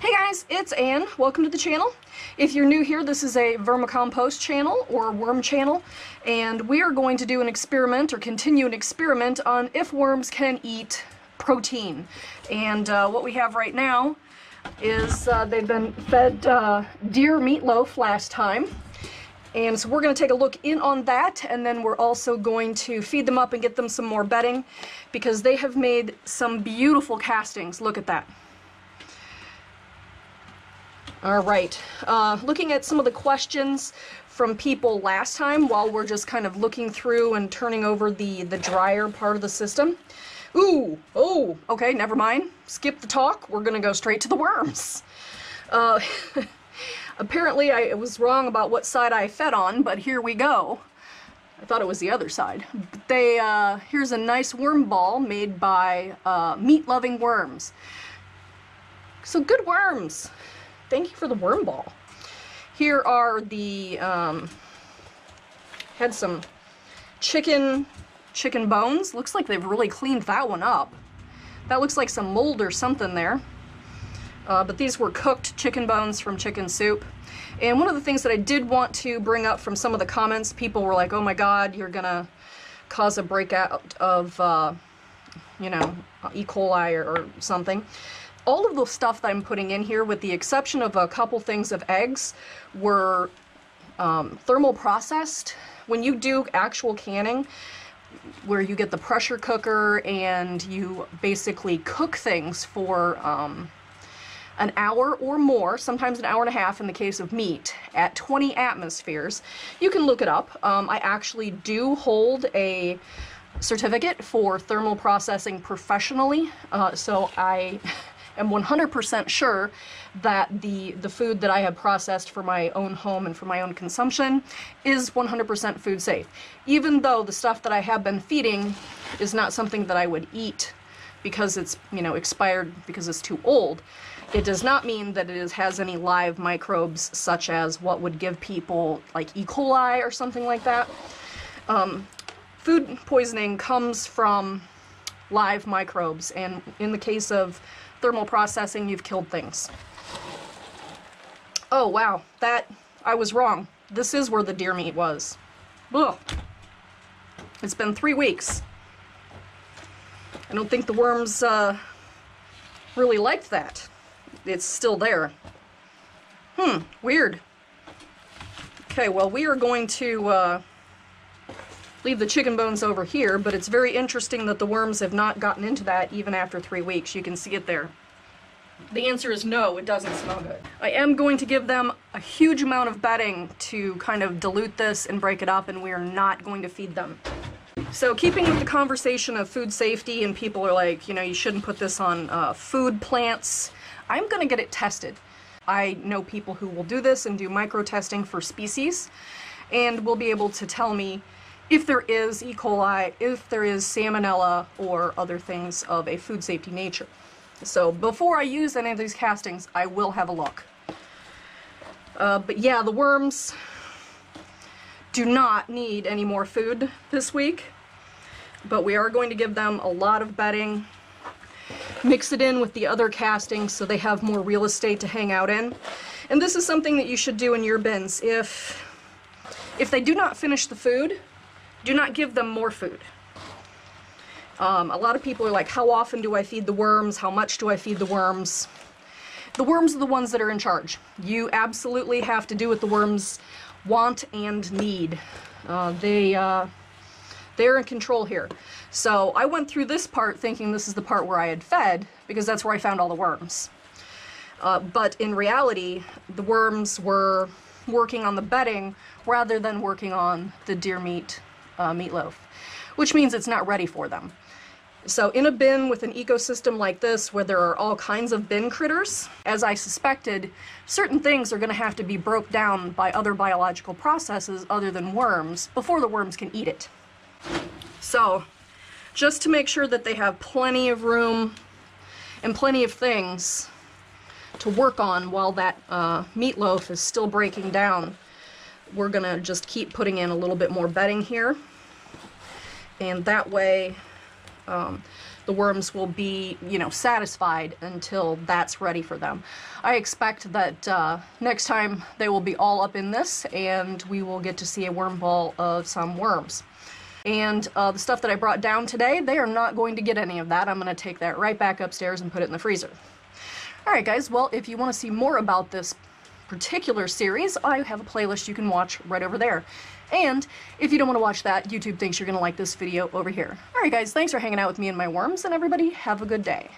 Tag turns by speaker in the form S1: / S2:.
S1: Hey guys, it's Ann. Welcome to the channel. If you're new here, this is a vermicompost channel or worm channel, and we are going to do an experiment or continue an experiment on if worms can eat protein. And uh, what we have right now is uh, they've been fed uh, deer meatloaf last time. And so we're going to take a look in on that, and then we're also going to feed them up and get them some more bedding because they have made some beautiful castings. Look at that. All right, uh, looking at some of the questions from people last time while we're just kind of looking through and turning over the, the dryer part of the system. Ooh, oh, okay, never mind. Skip the talk. We're gonna go straight to the worms. Uh, apparently I was wrong about what side I fed on, but here we go. I thought it was the other side. But they, uh, here's a nice worm ball made by uh, meat-loving worms. So good worms. Thank you for the worm ball. Here are the, um, had some chicken, chicken bones. Looks like they've really cleaned that one up. That looks like some mold or something there. Uh, but these were cooked chicken bones from chicken soup. And one of the things that I did want to bring up from some of the comments, people were like, oh my god, you're gonna cause a breakout of, uh, you know, E. coli or, or something all of the stuff that I'm putting in here, with the exception of a couple things of eggs, were um, thermal processed. When you do actual canning, where you get the pressure cooker and you basically cook things for um, an hour or more, sometimes an hour and a half in the case of meat, at 20 atmospheres. You can look it up. Um, I actually do hold a certificate for thermal processing professionally, uh, so I am 100% sure that the, the food that I have processed for my own home and for my own consumption is 100% food safe. Even though the stuff that I have been feeding is not something that I would eat because it's, you know, expired because it's too old, it does not mean that it is, has any live microbes such as what would give people like E. coli or something like that. Um, food poisoning comes from live microbes and in the case of thermal processing, you've killed things. Oh, wow. That, I was wrong. This is where the deer meat was. Ugh. It's been three weeks. I don't think the worms uh, really liked that. It's still there. Hmm, weird. Okay, well, we are going to uh, leave the chicken bones over here, but it's very interesting that the worms have not gotten into that even after three weeks. You can see it there. The answer is no, it doesn't smell good. I am going to give them a huge amount of bedding to kind of dilute this and break it up, and we are not going to feed them. So keeping with the conversation of food safety, and people are like, you know, you shouldn't put this on uh, food plants, I'm going to get it tested. I know people who will do this and do micro testing for species, and will be able to tell me if there is E. coli, if there is salmonella, or other things of a food safety nature. So before I use any of these castings, I will have a look. Uh, but yeah, the worms do not need any more food this week, but we are going to give them a lot of bedding, mix it in with the other castings so they have more real estate to hang out in. And this is something that you should do in your bins. If, if they do not finish the food, do not give them more food. Um, a lot of people are like, how often do I feed the worms? How much do I feed the worms? The worms are the ones that are in charge. You absolutely have to do what the worms want and need. Uh, they, uh, they're in control here. So I went through this part thinking this is the part where I had fed, because that's where I found all the worms. Uh, but in reality, the worms were working on the bedding rather than working on the deer meat uh, meatloaf, which means it's not ready for them. So in a bin with an ecosystem like this where there are all kinds of bin critters, as I suspected, certain things are going to have to be broke down by other biological processes other than worms before the worms can eat it. So just to make sure that they have plenty of room and plenty of things to work on while that uh, meatloaf is still breaking down, we're going to just keep putting in a little bit more bedding here. And that way um, the worms will be, you know, satisfied until that's ready for them. I expect that uh, next time they will be all up in this and we will get to see a worm ball of some worms. And uh, the stuff that I brought down today, they are not going to get any of that. I'm going to take that right back upstairs and put it in the freezer. Alright guys, well if you want to see more about this particular series, I have a playlist you can watch right over there. And if you don't want to watch that, YouTube thinks you're going to like this video over here. Alright guys, thanks for hanging out with me and my worms, and everybody have a good day.